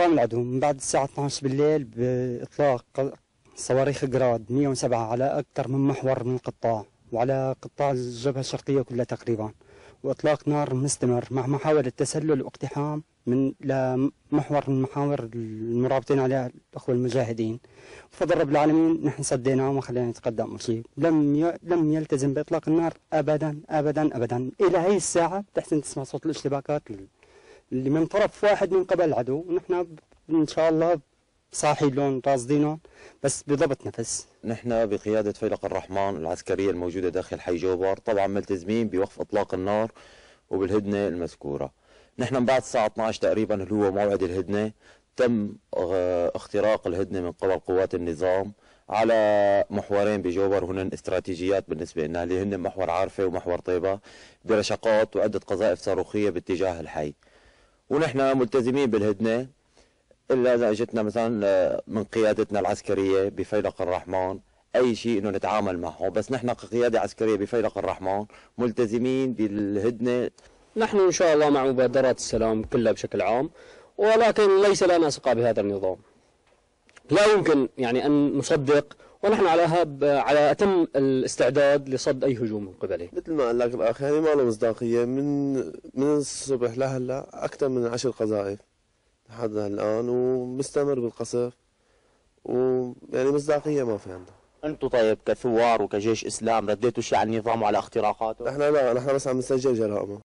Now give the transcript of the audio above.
قام العدو. من بعد الساعة 12 بالليل بإطلاق صواريخ جراد 107 على أكثر من محور من القطاع وعلى قطاع الجبهة الشرقية كلها تقريبا. وإطلاق نار مستمر مع محاولة تسلل واقتحام من لمحور من المحاور المرابطين عليها الأخوة المجاهدين. بفضل رب العالمين نحن صديناه وما خلينا نتقدم. شيء لم ي... لم يلتزم بإطلاق النار أبدا أبدا أبدا. إلى هي الساعة تحسن تسمع صوت الاشتباكات؟ اللي من طرف واحد من قبل العدو ونحن إن شاء الله صاحي لون راصدينهم بس بضبط نفس. نحن بقيادة فيلق الرحمن العسكرية الموجودة داخل حي جوبر طبعا ملتزمين بوقف إطلاق النار وبالهدنة المذكورة. نحن من بعد الساعة 12 تقريبا اللي هو موعد الهدنة تم اختراق الهدنة من قبل قوات النظام على محورين بجوبر. هن استراتيجيات بالنسبة لنا. اللي هن محور عارفة ومحور طيبة برشقات وعدة قذائف صاروخية باتجاه الحي. ونحن ملتزمين بالهدنة إلا إذا اجتنا مثلا آه، من قيادتنا العسكرية بفيلق الرحمن أي شيء إنه نتعامل معه. بس نحن كقيادة عسكرية بفيلق الرحمن ملتزمين بالهدنة. نحن إن شاء الله مع مبادرات السلام كلها بشكل عام ولكن ليس لنا ثقة بهذا النظام. لا يمكن يعني أن نصدق ونحن على هب على أتم الاستعداد لصد أي هجوم من قبله. مثل ما قال لك الاخ يعني ما له مصداقية من من الصبح لهلا أكثر من عشر قذائف لحد الآن ومستمر بالقصف ويعني مصداقية ما في عنده أنتم طيب كثوار وكجيش إسلام رديتوا شيء على النظام وعلى اختراقاته؟ نحن لا نحن بس عم نسجل جرائمه